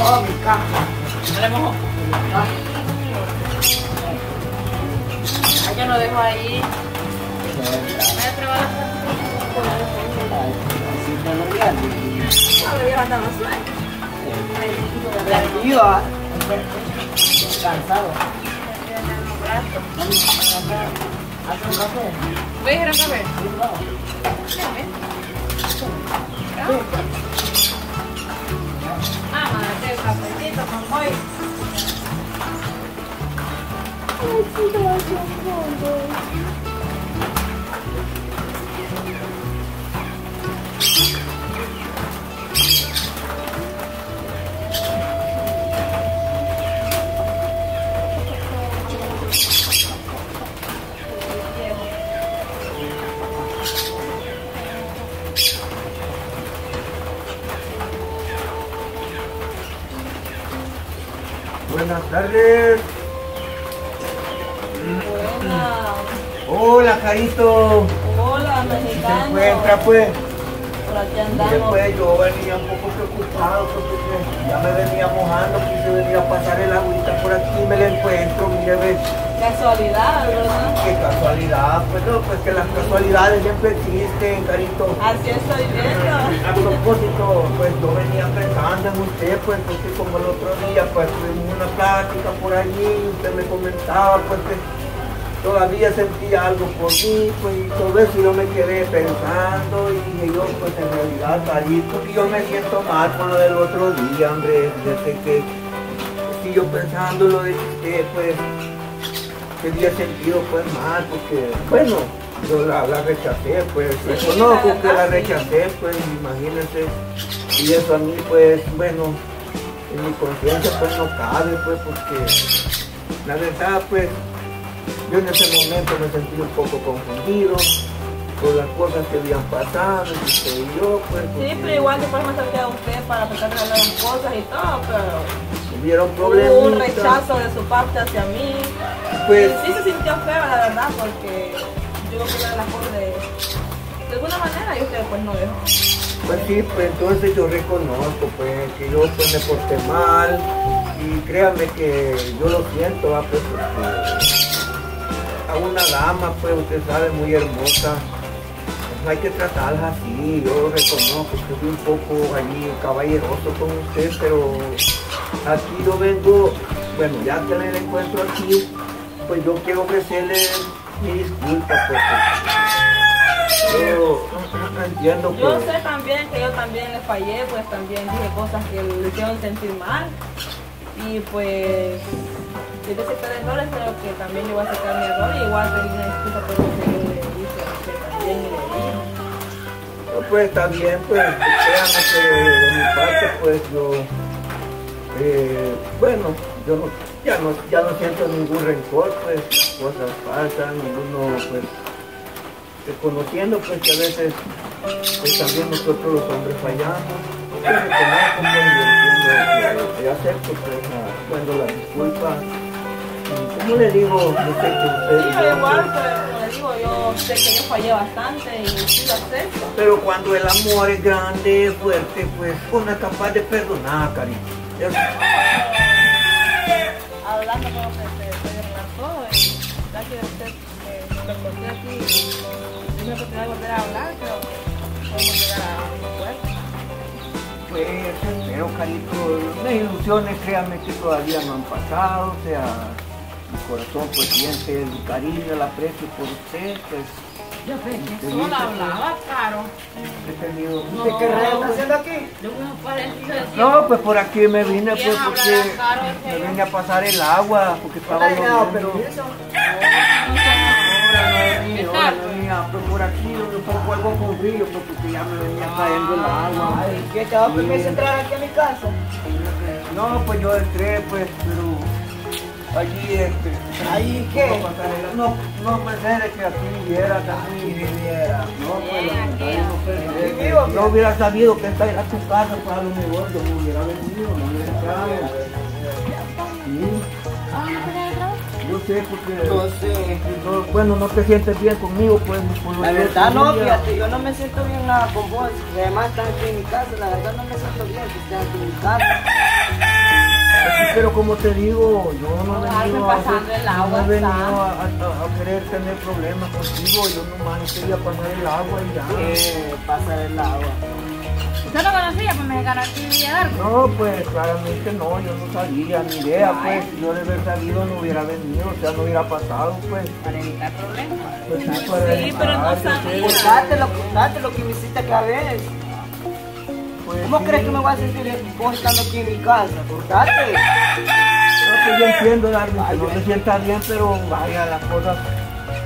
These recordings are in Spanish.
mojó mi le mojó. Ay, yo lo dejo ahí. Voy a probar. No, viejo andando sueño. Tranquilo, ah. Cansado. ¿Voy a ir a café? Ah, madre, el cafecito con hoy. Buenas tardes. Hola, Hola, Carito. hola, ¿Cómo se mexicano. encuentra, pues? Por aquí andamos. pues, yo venía un poco preocupado pues, porque ya me venía mojando, quise venir a pasar el agüita por aquí y me la encuentro, mire, ve, Casualidad, ¿verdad? qué casualidad, pues no, pues que las casualidades siempre existen, Carito. Así estoy viendo. A propósito, pues yo venía pensando en usted, pues porque como el otro día, pues tuvimos una plática por allí, usted me comentaba, pues que todavía sentía algo por mí, pues y todo eso yo me quedé pensando y dije yo, pues en realidad, Carito, y yo me siento mal con lo del otro día, hombre, desde que si yo pensando lo de usted, pues que había sentido pues mal, porque bueno, yo la, la rechacé, pues Sí, reconozco la que la rechacé, pues imagínense, y eso a mí pues, bueno, en mi conciencia pues no cabe, pues porque la verdad pues yo en ese momento me sentí un poco confundido por las cosas que habían pasado, y yo pues, Sí, pero igual después me a usted para tratar de hablar las cosas y todo, pero hubieron hubo un problemas. rechazo de su parte hacia mí. Pues sí se sintió feo, la verdad, porque yo quería las cosas de, de alguna manera y usted pues no dejó. Pues sí, pues entonces yo reconozco pues que yo pues me porté mal y créanme que yo lo siento, ¿va? pues porque a una dama pues usted sabe muy hermosa, pues, hay que tratarla así, yo reconozco que fui un poco allí caballeroso con usted, pero aquí yo vengo, bueno ya que me encuentro aquí, pues yo quiero ofrecerle mi disculpa pues yo Yo sé también que yo también le fallé, pues también dije cosas que le hicieron sentir mal. Y pues, desde ese errores creo que también yo voy a aceptar mi error y igual pedir una disculpa por lo que yo le hice a usted también y le dije. Pues está bien, pues créanme que de mi parte, pues yo, eh, bueno, yo no, ya no, ya no siento ningún rencor, pues cosas pasan, uno pues reconociendo pues que a veces pues también nosotros los hombres fallamos, yo reconozco pues y acepto pues bueno la disculpa. ¿Cómo le digo? Yo sé que usted Sí, pero yo- igual, pues, como le digo, yo sé que yo fallé bastante y sí lo acepto. Pero cuando el amor es grande, fuerte, pues uno es capaz de perdonar, cariño. Es- Hablando con lo que se, se relató y gracias a usted que me encontré aquí y la oportunidad de volver a hablar, que podemos llegar a un acuerdo. Pues espero, carito, las ilusiones, créanme que todavía no han pasado, o sea, mi corazón pues siente el cariño, el aprecio por usted, pues Yo pensé sola hablaba, caro. No. ¿Usted qué reo está haciendo aquí? Yo me No, pues por aquí me vine, pues ¿Quién porque me yo? vine a pasar el agua, porque estaba lloviendo. ¿Qué tal? Pues por aquí un poco algo con frío, porque ya me venía cayendo el agua. ¿qué te va a permitir entrar aquí a mi casa? No, pues yo entré, pues, pero allí, este, ¿Ahí qué? no No, no pensé de que aquí viviera también. viviera. No, pues, no yo hubiera sabido que esta era tu casa, pues a lo mejor yo me hubiera venido, no hubiera entrado. Sí, Ah, ¿no yo sé porque... No sé. no- bueno, no te sientes bien conmigo, pues... por lo La que verdad no, fíjate, yo no me siento bien nada con vos. Además estás aquí en mi casa, la verdad no me siento bien que estés aquí en mi casa. Pero como te digo, yo no he Ay, venido me a, pasando el no agua, he venido a, a- a querer tener problemas contigo, yo nomás quería pasar el agua y ya. Eh, pasar el agua. ¿Usted lo conocía? Pues me Villa Dargo. No, pues claramente no, yo no sabía, ni idea, pues, si yo de haber sabido no hubiera venido, o sea, no hubiera pasado, pues. Para evitar problemas. pues sí, para Sí, pero no sé, Contate lo, contate lo que me hiciste aquella vez. Pues, ¿Cómo sí. crees que me voy a sentir vos estando aquí en mi casa? Contate. No, pues yo entiendo, Darwin, que no te sientas bien, pero vaya, las cosas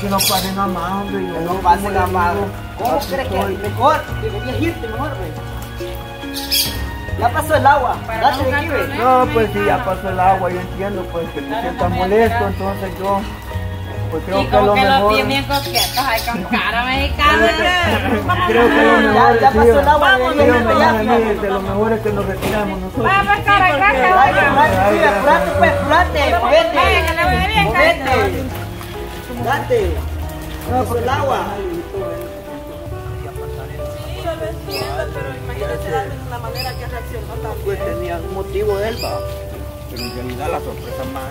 que no pasen a más, hombre. yo Que no pasen le a más. ¿Cómo crees que mejor? Deberías irte mejor, güey. Ya pasó el agua. Para Date de aquí. No, pues sí, ya pasó el agua, yo entiendo, pues, que te sientas molesto, entonces yo, pues creo Y que lo como que los mejor... vi bien coquetos, ay, con cara mexicana. Creo que lo Ya- mejor ya pasó el agua, de lo mejor es que nos retiramos nosotros. Pues, cara, sí, apurate, pues, apurate, movete. Movete. Date. Ya pasó el agua. Sí, yo lo entiendo, pero imagínate la manera que reaccionó Pues también. tenía un motivo él, va. Pero en realidad la sorpresa más,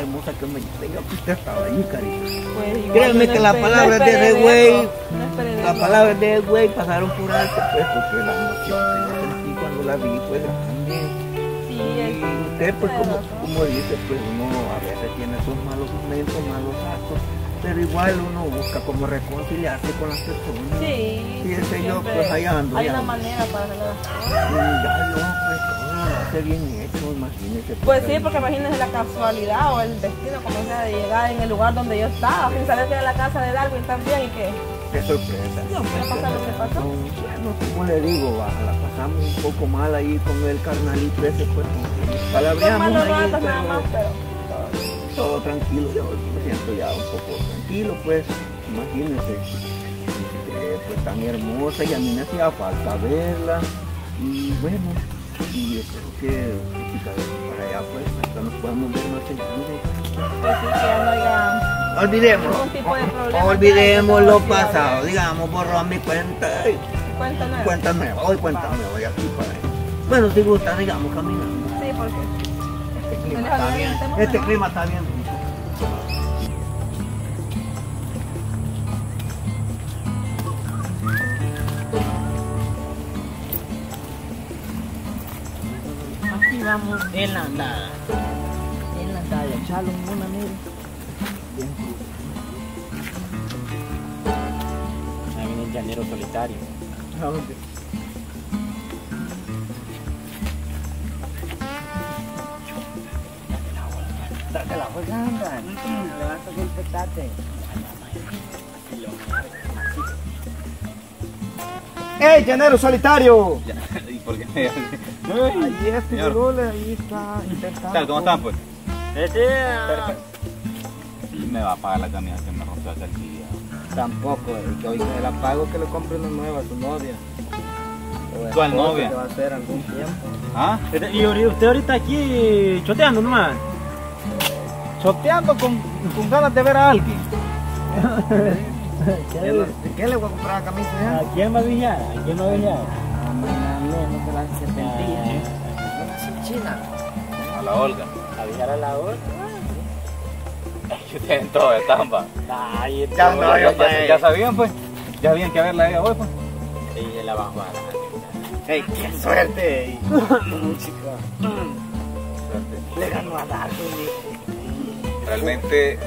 hermosa que me tenga que usted estaba ahí, cariño. Pues, igual Créeme yo que no las esperé- palabras no de ese güey, no Las palabras de güey pasaron por alto, pues, porque la emoción que yo sentí cuando la vi grande. Sí, Y usted, pues, como, como dice, pues uno a veces tiene sus malos momentos, malos actos, pero igual uno busca como reconciliarse con las personas. Sí, Sí, ese yo, pues, ahí ando, Hay una manera para. Y ya pues lo hace bien hecho, imagínese. Pues sí, porque imagínense la casualidad o el destino, como sea, de llegar en el lugar donde yo estaba, sin saber que era la casa de Darwin también y que Qué sorpresa. no puede pasar lo que pasó. Bueno, como le digo, la pasamos un poco mal ahí con el carnalito ese, pues, palabreamos ahí, nada más, pero todo tranquilo, yo me siento ya un poco tranquilo, pues, imagínense, este, pues tan hermosa y a mí me hacía falta verla, y bueno, y espero que para allá, pues, hasta nos podamos ver más seguido. pues sí, ya no olvidemos ya, lo pasado, digamos, borrón mi cuenta, cuenta nada. cuenta nueva, hoy cuenta nueva, y aquí para. Bueno, si gusta, digamos, caminando. Sí, porque Este clima está bien este clima está bien. Vamos en la andada. En la andada, echarlo en una mira. Ahí viene el llanero solitario. ¿A dónde? Date la fuerza, anda. Levanta el petate. ¡Ey, llanero solitario! ¿Y por qué me Ahí Señor. Lule, ahí está intentando. ¿Qué tal? ¿Cómo están, pues? Este, Me va a pagar la camisa que me rompió aquel día. Tampoco, el que hoy se la pago que le compre una nueva a su novia. ¿Cuál novia? Que va a hacer algún tiempo. ¿Ah? Y ahori- usted ahorita aquí choteando nomás. Choteando con, con ganas de ver a alguien. ¿Qué, le- ¿Qué le voy a comprar la camisa? ¿A quién va a vigilar? ¿A quién va a vigilar? A la Olga. ¿A vigilar a la hora? Que tienen todo de tamba. Ay, Ya no, ya, yo ya- pa' ya sabían, pues. Ya habían que verla a ella hoy, pues. Sí, se la va a jugar. ¡Ey, qué suerte! Chica. Suerte. Le ganó a Darwin. Realmente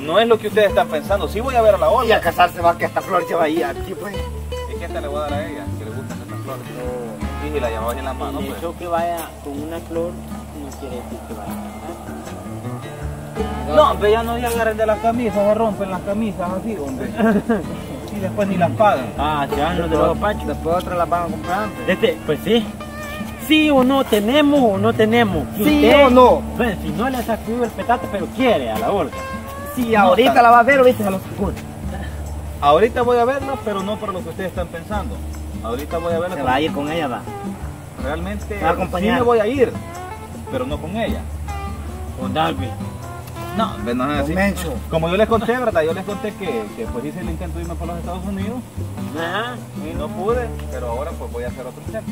no es lo que ustedes están pensando. Sí voy a ver a la Y Olga. a casarse va que esta flor se va a ir aquí, pues. ¿Y qué te le voy a dar a ella? Que le gustan estas Y la llevabas en la mano, el pues. hecho que vaya con una flor no quiere decir que vaya a No, pero ya no se agarren de las camisas, se rompen las camisas así, hombre. Y después ni las pagan. Ah, ya no de los pachos. Después otras las van a comprar antes. Este, pues sí. Sí o no tenemos o no tenemos. ¿Sí usted- o no? Bueno, si no le ha sacudido el petate, pero quiere a la. Si No, ahorita la va a ver, ahorita se lo sacude. ahorita voy a verla, pero no por lo que ustedes están pensando. Ahorita voy a verla. Se con- va a ir con ella, va. Realmente Me va a sí me voy a ir, pero no con ella. Con Darby. No, no es así. Como yo les conté, ¿verdad? Yo les conté que, que pues hice el intento de irme por los Estados Unidos Ajá. y no pude, pero ahora pues voy a hacer otro intento.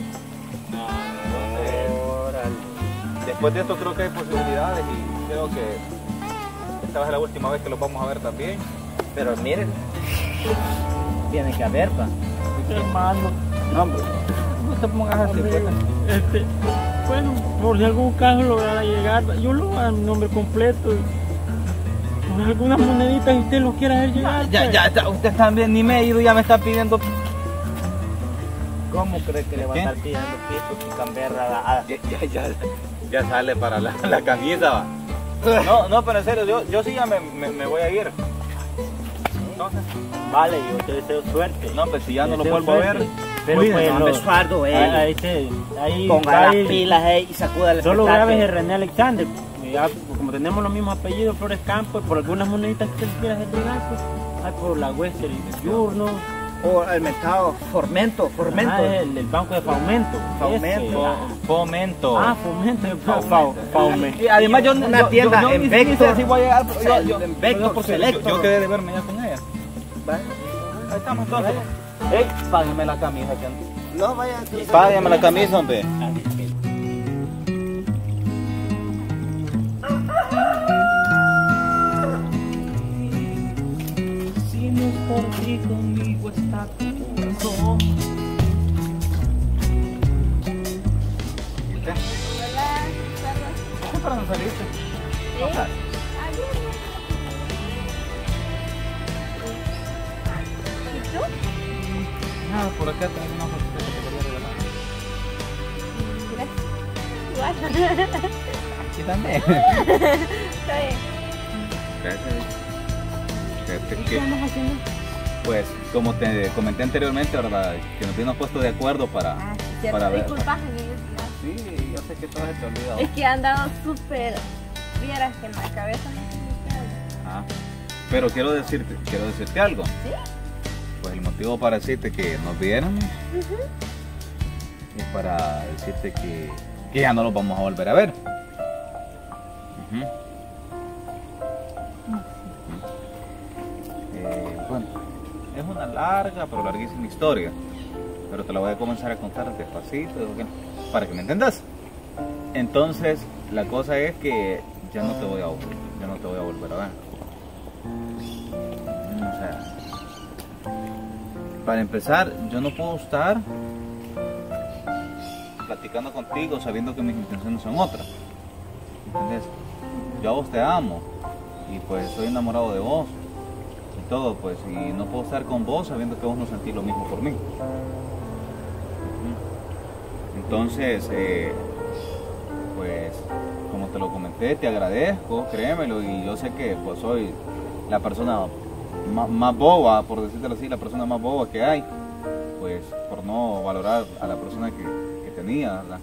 Después de esto creo que hay posibilidades y creo que esta va a ser la última vez que los vamos a ver también. Pero miren, tiene que haber, pa. Hermano, no, hombre, no te pongas así. pues. Este, bueno, por si algún caso lograra llegar, yo lo voy a mi nombre completo. Con algunas moneditas y usted lo quiera hacer llegar. Ya, pues. ya, ya, usted también ni me he ido, ya me está pidiendo. ¿Cómo cree que le va a estar pidiendo piso y camberra a, a- Ya, ya, ya, ya sale para la, la camisa, va. No, no, pero en serio, yo, yo sí ya me, me, me voy a ir. Entonces, Vale, yo te deseo suerte. no, pues si ya no lo vuelvo a ver, suerte. Pero pues, No, Estuardo, eh. ahí, ahí, se- ahí, Ponga ahí- las pilas eh, y sacuda el Solo grabes el René Alexander. Ya, como tenemos los mismos apellidos, Flores Campos, por algunas moneditas que usted quiera hacer llegar, pues, hay por la Western Diurno, O el mercado Formento, Formento. ah, el, el banco de Fomento. Fomento. ese. fomento. Ah, Fomento. Fomento. Y además yo Una yo- tienda yo, yo en Vector. si voy a llegar, yo, yo, En yo- Vector Selector. yo, yo quedé de verme ya con Ahí estamos entonces. Ey, págame la camisa, que No, vaya. Págame la camisa, hombre. Si no es por ti, conmigo está tu corazón. ¿Qué para no saliste? Nada, por acá tengo una foto que te quería regalar. Aquí también. Gracias. Fíjate que, pues, como te comenté anteriormente, ¿verdad? Que nos habíamos puesto de acuerdo para, Ah, sí, para ver. Disculpa, Sí, yo sé que todo se te olvida. es que han dado súper. Vieras que en la cabeza no se me. Ah, pero quiero decirte, quiero decirte algo. ¿Sí? Pues el motivo para decirte que nos viéramos es para decirte que, que ya no los vamos a volver a ver. Eh, bueno, es una larga pero larguísima historia, pero te la voy a comenzar a contar despacito, para que me entendas. Entonces, la cosa es que ya no te voy a, ya no te voy a volver a ver. O sea, para empezar, yo no puedo estar platicando contigo sabiendo que mis intenciones son otras. ¿Entendés? Yo a vos te amo y pues estoy enamorado de vos y todo, pues, y no puedo estar con vos sabiendo que vos no sentís lo mismo por mí. Entonces, eh, pues, como te lo comenté, te agradezco, créemelo, y yo sé que pues soy la persona más, más boba, por decirlo así, la persona más boba que hay, pues por no valorar a la persona que, que tenía, ¿verdad?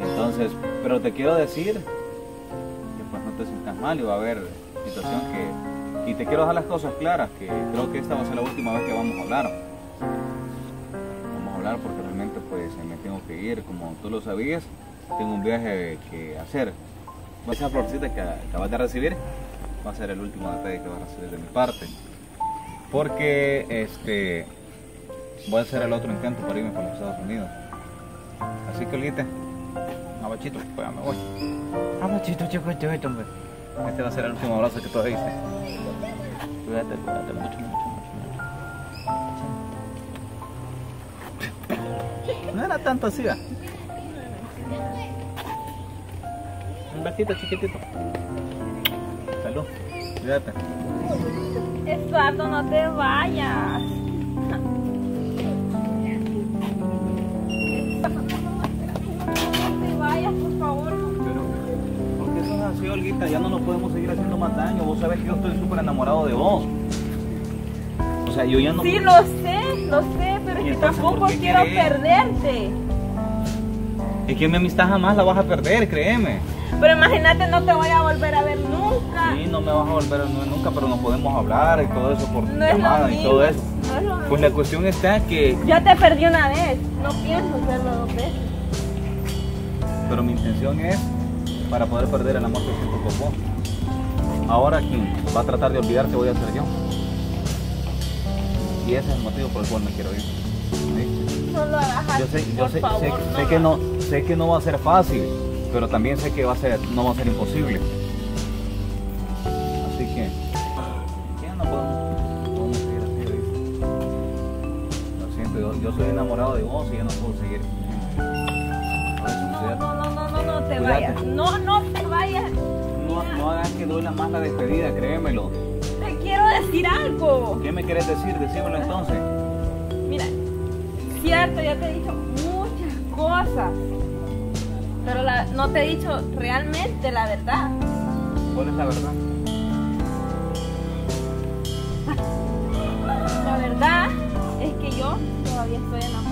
Entonces, pero te quiero decir que pues no te sientas mal y va a haber situación que... Y te quiero dejar las cosas claras, que creo que esta va a ser la última vez que vamos a hablar. Vamos a hablar porque realmente pues me tengo que ir, como tú lo sabías, tengo un viaje que hacer. Esa florcita que acabas de recibir va a ser el último detalle que vas a recibir de mi parte. Porque este voy a hacer el otro intento para irme para los Estados Unidos. Así que Olguita, abachito, pues ya me voy. Abachito, chico, chico, hombre. Este va a ser el último abrazo que tú diste. Cuídate, cuídate mucho, mucho, mucho. No era tanto así, ¿va? Un besito chiquitito. Salud. Cuídate. Eduardo, no te vayas. No te vayas, por favor. Pero, ¿por qué sos así, Olguita? Ya no nos podemos seguir haciendo más daño. Vos sabés que yo estoy súper enamorado de vos. O sea, yo ya no... Sí, lo sé, lo sé, pero ¿Y es que tampoco quiero querés? perderte. Es que mi amistad jamás la vas a perder, créeme. Pero imagínate, no te voy a volver a ver nunca. Sí, no me vas a volver a ver nunca, pero nos podemos hablar y todo eso por No llamada y todo eso. No es. Pues la cuestión está que, Yo te perdí una vez. No pienso hacerlo dos veces. pero mi intención es para poder perder el amor que siento por vos. Ahora quien va a tratar de olvidarte voy a ser yo. Y ese es el motivo por el cual me quiero ir. ¿sí? No lo hagas Yo sé, yo por sé, favor, sé- no sé que no, sé que no va a ser fácil, pero también sé que va a ser, no va a ser imposible. Así que ya no podemos, no podemos seguir así. Lo siento, yo, yo soy enamorado de vos y ya no puedo seguir. No, no, no, no, no, no te Cuídate. vayas. No, no te vayas. No, no hagas que duela más la despedida, créemelo. Te quiero decir algo. ¿Qué me querés decir? Decímelo entonces. Mira, cierto, yo te he dicho muchas cosas. Pero la- no te he dicho realmente la verdad. ¿Cuál es la verdad? La verdad es que yo todavía estoy enamorada.